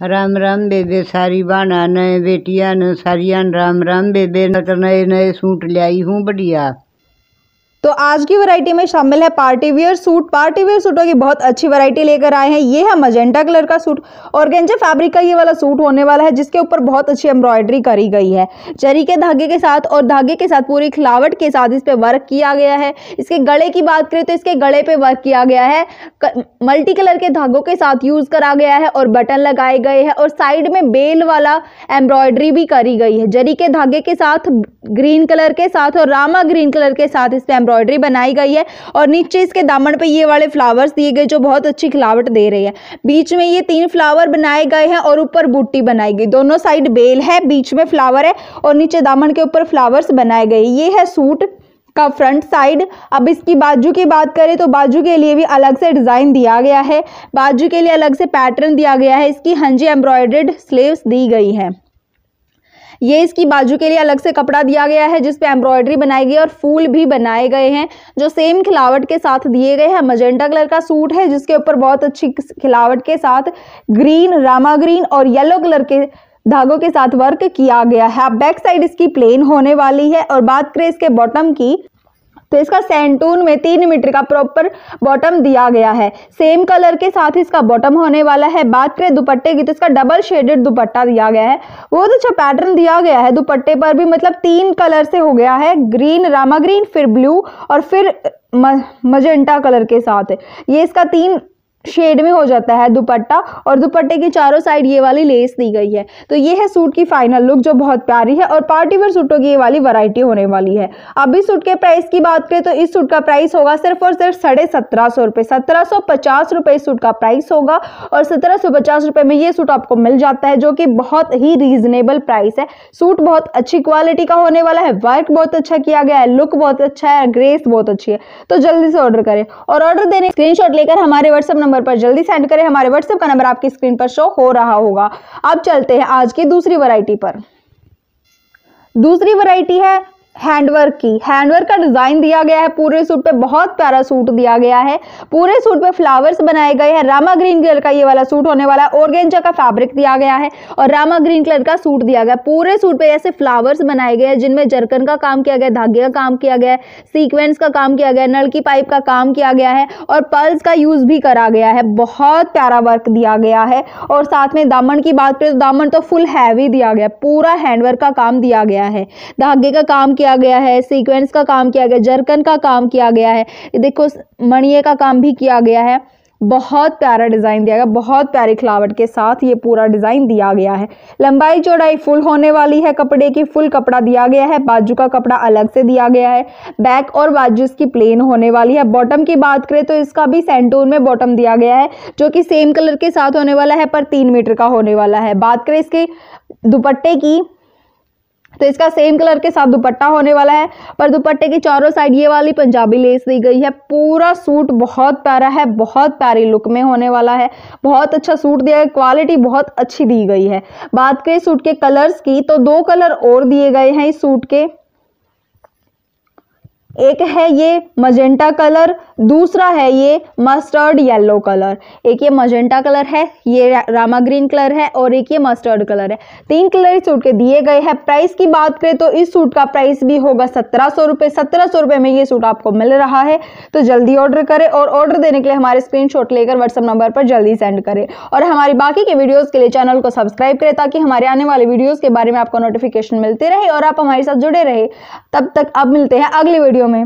राम राम बेबे, सारी बाना नए बेटिया न सारिया राम राम बेबे न नए नए सूट लियाई हूँ बढ़िया। तो आज की वैरायटी में शामिल है party wear suit party wear सूटों की बहुत अच्छी वैरायटी लेकर आए हैं। ये है मजेंटा कलर का सूट और गेंजे फैब्रिक का ये वाला सूट होने वाला है, जिसके ऊपर बहुत अच्छी एम्ब्रॉयडरी करी गई है। जरी के धागे के साथ और धागे के साथ पूरी खिलावट के साथ इस पर वर्क किया गया है। इसके गले की बात करें तो इसके गले पे वर्क किया गया है। मल्टी कलर के धागों के साथ यूज़ करा गया है और बटन लगाए गए हैं और साइड में बेल वाला एम्ब्रॉयडरी भी करी गई है। जरी के धागे के साथ ग्रीन कलर के साथ और रामा ग्रीन कलर के साथ इस पर एम्ब्रॉयडरी बनाई गई है और नीचे इसके दामन पे ये वाले फ्लावर्स दिए गए जो बहुत अच्छी खिलावट दे रही है। बीच में ये तीन फ्लावर बनाए गए हैं और ऊपर बूटी बनाई गई। दोनों साइड बेल है, बीच में फ्लावर है और नीचे दामन के ऊपर फ्लावर्स बनाए गए। ये है सूट का फ्रंट साइड। अब इसकी बाजू की बात करें तो बाजू के लिए भी अलग से डिज़ाइन दिया गया है। बाजू के लिए अलग से पैटर्न दिया गया है। इसकी हंजी एम्ब्रॉयडर्ड स्लीव्स दी गई हैं। ये इसकी बाजू के लिए अलग से कपड़ा दिया गया है जिसपे एम्ब्रॉयडरी बनाई गई और फूल भी बनाए गए हैं, जो सेम खिलावट के साथ दिए गए हैं। मजेंटा कलर का सूट है, जिसके ऊपर बहुत अच्छी खिलावट के साथ ग्रीन, रामा ग्रीन और येलो कलर के धागों के साथ वर्क किया गया है। बैक साइड इसकी प्लेन होने वाली है और बात करें इसके बॉटम की तो इसका सेंटून में तीन मीटर का प्रॉपर बॉटम दिया गया है। सेम कलर के साथ इसका बॉटम होने वाला है। बात करें दुपट्टे की तो इसका डबल शेडेड दुपट्टा दिया गया है। बहुत अच्छा पैटर्न दिया गया है। दुपट्टे पर भी मतलब तीन कलर से हो गया है। ग्रीन, रामा ग्रीन, फिर ब्लू और फिर मजेंटा कलर के साथ। ये इसका तीन शेड में हो जाता है दुपट्टा और दुपट्टे की चारों साइड ये वाली लेस दी गई है। तो ये है सूट की फाइनल लुक जो बहुत प्यारी है और पार्टी वेयर सूटों की ये वाली वैरायटी होने वाली है। अब इस सूट के प्राइस की बात करें तो इस सूट का प्राइस होगा सिर्फ़ और सिर्फ़ साढ़े सत्रह सौ रुपये, सत्रह सौ पचास रुपये इस सूट का प्राइस होगा और सत्रह सौ पचास रुपये में ये सूट आपको मिल जाता है जो कि बहुत ही रीजनेबल प्राइस है। सूट बहुत अच्छी क्वालिटी का होने वाला है वर्क बहुत अच्छा किया गया है लुक बहुत अच्छा है ग्रेस बहुत अच्छी है। तो जल्दी से ऑर्डर करें और ऑर्डर देने स्क्रीन लेकर हमारे व्हाट्सअप नंबर नंबर पर जल्दी सेंड करें। हमारे व्हाट्सएप का नंबर आपकी स्क्रीन पर शो हो रहा होगा। अब चलते हैं आज की दूसरी वरायटी पर। दूसरी वरायटी है हैंडवर्क की। हैंडवर्क का डिज़ाइन दिया गया है, पूरे सूट पे बहुत प्यारा सूट दिया गया है। पूरे सूट पे फ्लावर्स बनाए गए हैं, रामा ग्रीन कलर का ये वाला सूट होने वाला है ऑर्गेंजा का फैब्रिक दिया गया है और रामा ग्रीन कलर का सूट दिया गया। पूरे सूट पे ऐसे फ्लावर्स बनाए गए हैं, जिनमें जरकन का काम किया गया, धागे का काम किया गया, सीक्वेंस का काम किया गया, नल की पाइप का काम किया गया है और पल्स का यूज़ भी करा गया है। बहुत प्यारा वर्क दिया गया है और साथ में दामन की बात करें तो दामन तो फुल हैवी दिया गया, पूरा हैंडवर्क का काम दिया गया है। धागे का काम किया गया है सीक्वेंस का काम किया गया, जरकन का काम किया गया है, देखो मणिये का काम भी किया गया है। बहुत प्यारा डिज़ाइन दिया गया, बहुत प्यारी खिलावट के साथ ये पूरा डिज़ाइन दिया गया है। लंबाई चौड़ाई फुल होने वाली है, कपड़े की फुल कपड़ा दिया गया है, बाजू का कपड़ा अलग से दिया गया है। बैक और बाजू इसकी प्लेन होने वाली है। बॉटम की बात करें तो इसका भी सेंटूर में बॉटम दिया गया है, जो कि सेम कलर के साथ होने वाला है, पर तीन मीटर का होने वाला है। बात करें इसके दुपट्टे की तो इसका सेम कलर के साथ दुपट्टा होने वाला है। पर दुपट्टे की चारों साइड ये वाली पंजाबी लेस दी गई है। पूरा सूट बहुत प्यारा है, बहुत प्यारी लुक में होने वाला है। बहुत अच्छा सूट दिया है क्वालिटी बहुत अच्छी दी गई है। बात करें सूट के कलर्स की तो दो कलर और दिए गए हैं इस सूट के। एक है ये मजेंटा कलर दूसरा है ये मस्टर्ड येलो कलर एक ये मजेंटा कलर है, ये रामा ग्रीन कलर है और एक ये मस्टर्ड कलर है. तीन कलर इस सूट के दिए गए हैं. प्राइस की बात करें तो इस सूट का प्राइस भी होगा सत्रह सौ रुपये सत्रह सौ रुपये में ये सूट आपको मिल रहा है. तो जल्दी ऑर्डर करें और ऑर्डर देने के लिए हमारे स्क्रीन लेकर व्हाट्सअप नंबर पर जल्दी सेंड करें. और हमारी बाकी के वीडियोज़ के लिए चैनल को सब्सक्राइब करें ताकि हमारे आने वाले वीडियोज़ के बारे में आपको नोटिफिकेशन मिलते रहे और आप हमारे साथ जुड़े रहे. तब तक अब मिलते हैं अगली वीडियो में